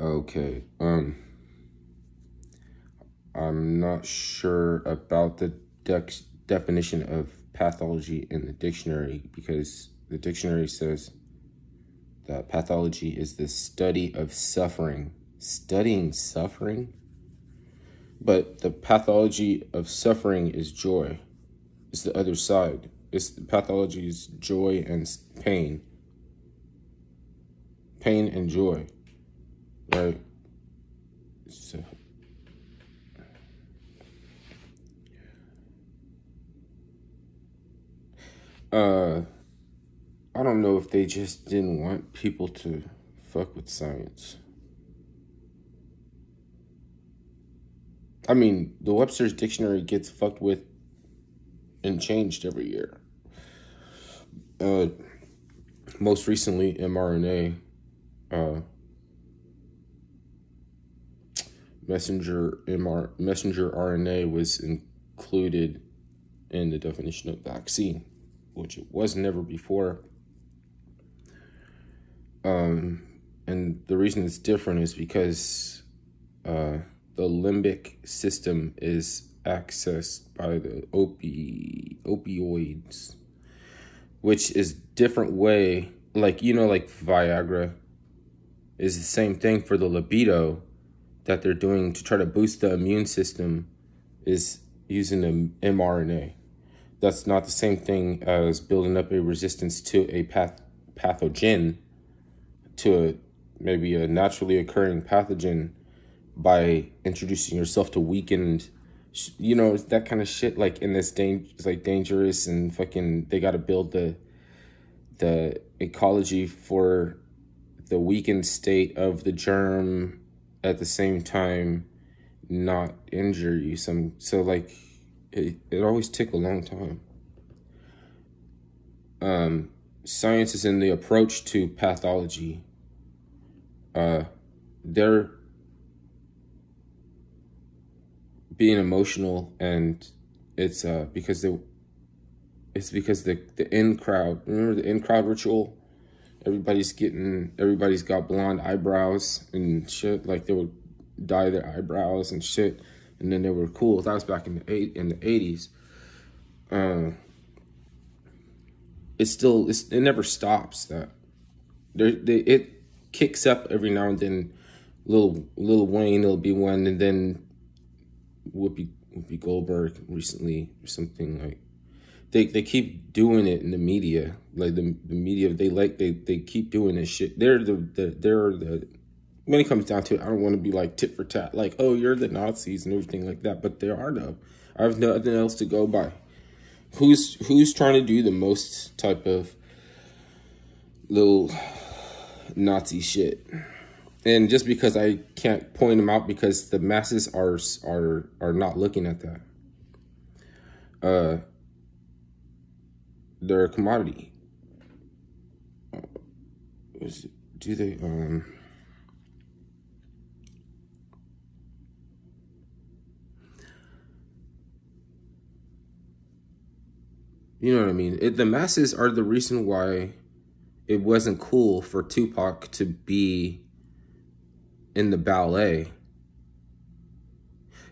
Okay. Um I'm not sure about the dex definition of pathology in the dictionary because the dictionary says that pathology is the study of suffering. Studying suffering? But the pathology of suffering is joy. It's the other side. It's the pathology is joy and pain. Pain and joy. Right? So uh I don't know if they just didn't want people to fuck with science. I mean, the Webster's dictionary gets fucked with and changed every year. Uh, most recently, mRNA, uh, messenger MR, messenger RNA was included in the definition of vaccine, which it was never before. Um, and the reason it's different is because uh, the limbic system is accessed by the opi- opioids, which is different way. Like you know, like Viagra is the same thing for the libido that they're doing to try to boost the immune system is using the mRNA. That's not the same thing as building up a resistance to a path- pathogen to a, maybe a naturally occurring pathogen by introducing yourself to weakened you know that kind of shit like in this danger it's like dangerous and fucking they got to build the the ecology for the weakened state of the germ at the same time not injure you some so like it, it always took a long time. Um science is in the approach to pathology. Uh, they're being emotional and it's uh because they it's because the the in crowd remember the in crowd ritual everybody's getting everybody's got blonde eyebrows and shit like they would dye their eyebrows and shit and then they were cool that was back in the eight in the 80s uh it's still it's, it never stops that there they, it kicks up every now and then. Little Lil Wayne will be one, and then Whoopi Whoopi Goldberg recently or something like. They they keep doing it in the media, like the the media. They like they they keep doing this shit. They're the, the they're the when it comes down to it, I don't want to be like tit for tat, like oh you're the Nazis and everything like that. But there are no, I have nothing else to go by. Who's who's trying to do the most type of little Nazi shit. And just because I can't point them out because the masses are are are not looking at that. Uh, they're a commodity. Uh, do they um? You know what I mean? It, the masses are the reason why it wasn't cool for Tupac to be in the ballet.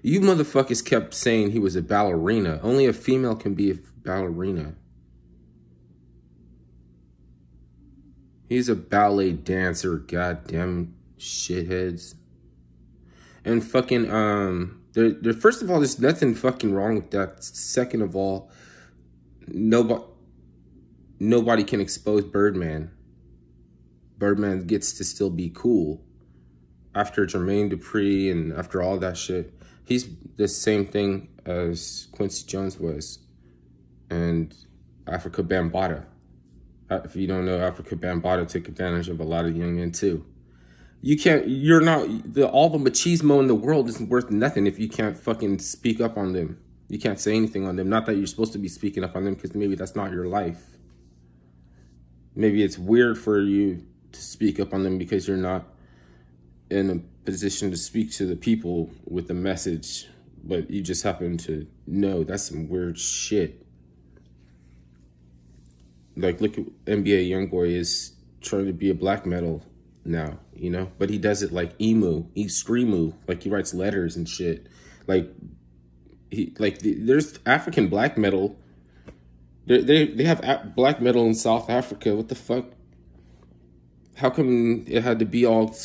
You motherfuckers kept saying he was a ballerina. Only a female can be a ballerina. He's a ballet dancer, goddamn shitheads. And fucking, um, there, first of all, there's nothing fucking wrong with that. Second of all, nobody, nobody can expose Birdman. Birdman gets to still be cool after Jermaine Dupri and after all that shit. He's the same thing as Quincy Jones was and Afrika Bambaataa. Uh, if you don't know, Afrika Bambaataa took advantage of a lot of young men too. You can't, you're not, the, all the machismo in the world isn't worth nothing if you can't fucking speak up on them. You can't say anything on them. Not that you're supposed to be speaking up on them because maybe that's not your life maybe it's weird for you to speak up on them because you're not in a position to speak to the people with the message, but you just happen to know that's some weird shit. Like, look at NBA Youngboy is trying to be a black metal now, you know. But he does it like emo, he screamu, like he writes letters and shit. Like he like there's African black metal. They they they have black metal in South Africa. What the fuck? How come it had to be all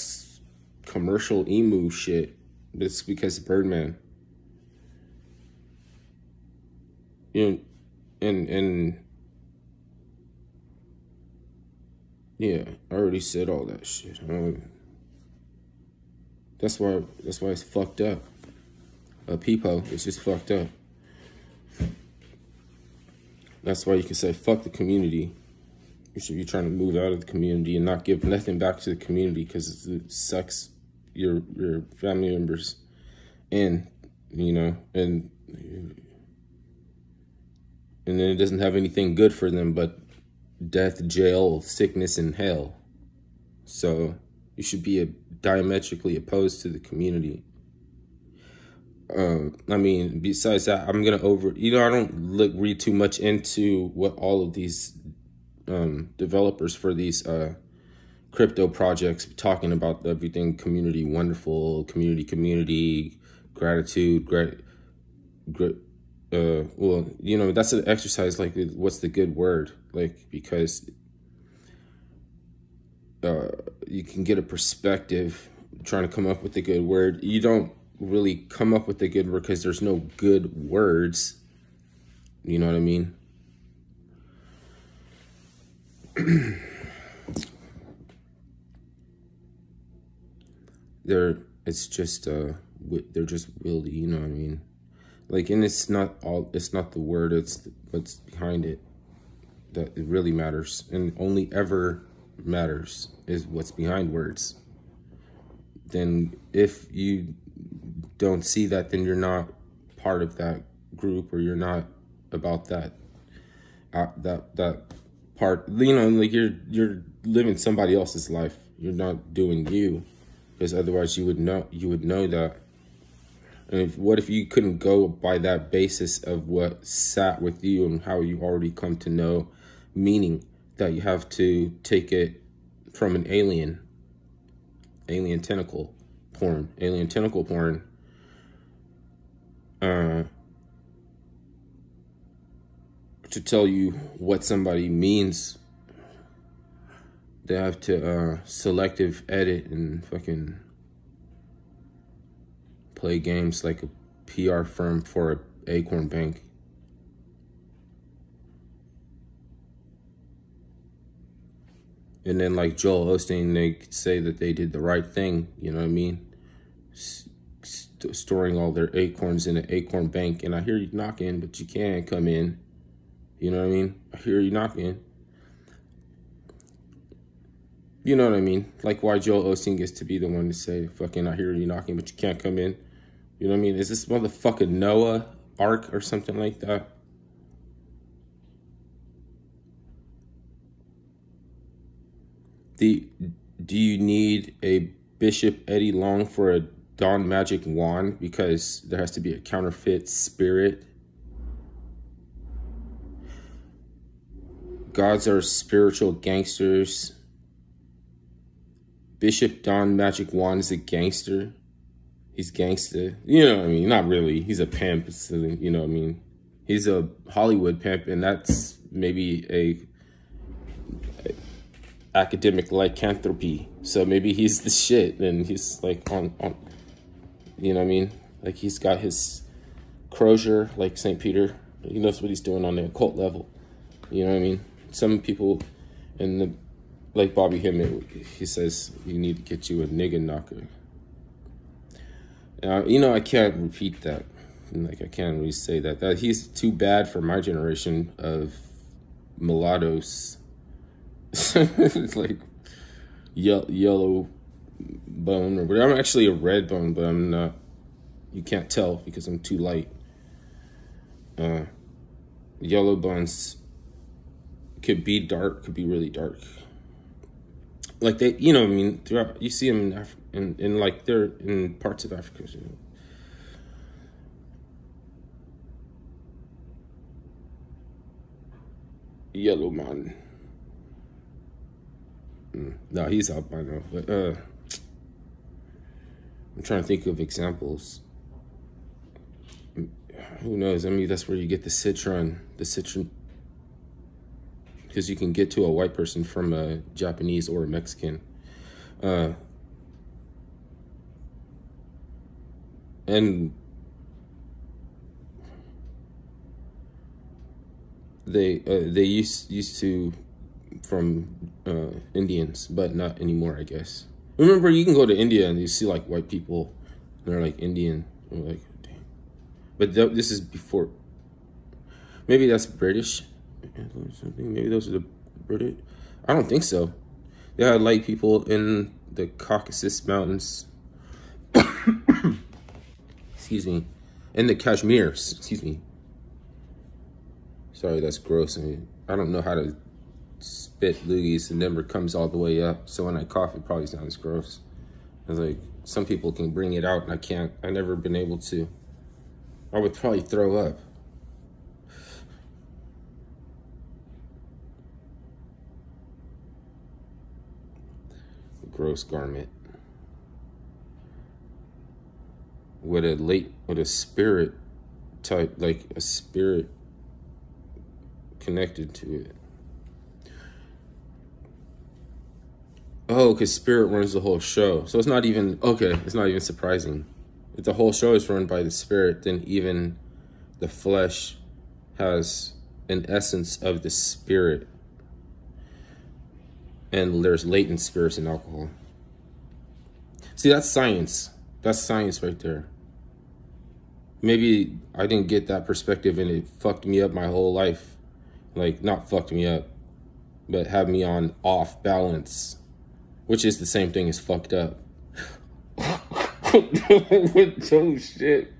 commercial emo shit? It's because Birdman. You know, and and yeah, I already said all that shit. Um, that's why that's why it's fucked up. A peepo, it's just fucked up. That's why you can say fuck the community. You should be trying to move out of the community and not give nothing back to the community because it sucks your your family members in, you know, and and then it doesn't have anything good for them but death, jail, sickness, and hell. So you should be a, diametrically opposed to the community. Um, I mean, besides that, I'm gonna over. You know, I don't look read too much into what all of these um, developers for these uh, crypto projects talking about everything community wonderful, community, community, gratitude, great, great uh, well, you know, that's an exercise. Like, what's the good word? Like, because uh, you can get a perspective trying to come up with a good word. You don't really come up with a good word because there's no good words. You know what I mean? they're it's just uh they're just wildy you know what i mean like and it's not all it's not the word it's what's behind it that it really matters and only ever matters is what's behind words. Then if you don't see that then you're not part of that group or you're not about that uh, that that part. You know like you're you're living somebody else's life. You're not doing you because otherwise you would know you would know that and if, what if you couldn't go by that basis of what sat with you and how you already come to know meaning that you have to take it from an alien, alien tentacle porn, alien tentacle porn. Uh, to tell you what somebody means, they have to uh, selective edit and fucking play games like a PR firm for a Acorn Bank. And then like Joel Osteen, they say that they did the right thing. You know what I mean? St storing all their acorns in an acorn bank. And I hear you knocking, but you can't come in. You know what I mean? I hear you knocking. You know what I mean? Like why Joel Osteen gets to be the one to say, fucking, I hear you knocking, but you can't come in. You know what I mean? Is this motherfucking Noah Ark or something like that? The do you need a Bishop Eddie Long for a Don Magic Juan because there has to be a counterfeit spirit? Gods are spiritual gangsters. Bishop Don Magic Juan is a gangster he's gangster. You know what I mean? Not really. He's a pimp. So, you know what I mean? He's a Hollywood pimp, and that's maybe a, a academic lycanthropy. So maybe he's the shit, and he's like on on. You know what I mean? Like he's got his crozier, like St. Peter. He knows what he's doing on the occult level. You know what I mean? Some people, in the like Bobby Hemmitt, he says you need to get you a nigga knocker. Uh, you know, I can't repeat that. Like, I can't really say that. That he's too bad for my generation of mulattoes. it's like ye- yellow bone or whatever. I'm actually a red bone, but I'm not. You can't tell because I'm too light. Uh, yellow bones could be dark, could be really dark. Like they, you know, I mean, throughout you see them in Africa and in like they're in parts of Africa. Yellow man. Mm, no, he's albino. But uh, I'm trying to think of examples. Who knows? I mean, that's where you get the citron, the citron, because you can get to a white person from a Japanese or a Mexican. Uh, and they uh, they used used to from uh, Indians, but not anymore, I guess. Remember, you can go to India and you see like white people, they're like Indian, like, damn. But th this is before. Maybe that's British, something. Maybe those are the British. I don't think so. They had light people in the Caucasus Mountains. Excuse me, in the Kashmirs. Excuse me. Sorry, that's gross. I, mean, I don't know how to spit loogies. The number comes all the way up. So when I cough, it probably sounds gross. I was like some people can bring it out and I can't. i never been able to. I would probably throw up. Gross garment. With a late, with a spirit type, like a spirit connected to it. Oh, because Spirit runs the whole show. So it's not even, okay, it's not even surprising. If the whole show is run by the Spirit, then even the flesh has an essence of the Spirit. And there's latent spirits in alcohol. See, that's science. That's science right there. Maybe I didn't get that perspective and it fucked me up my whole life. Like, not fucked me up, but had me on off balance which is the same thing as fucked up. oh shit.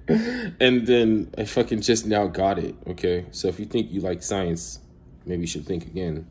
And then I fucking just now got it. Okay. So if you think you like science, maybe you should think again.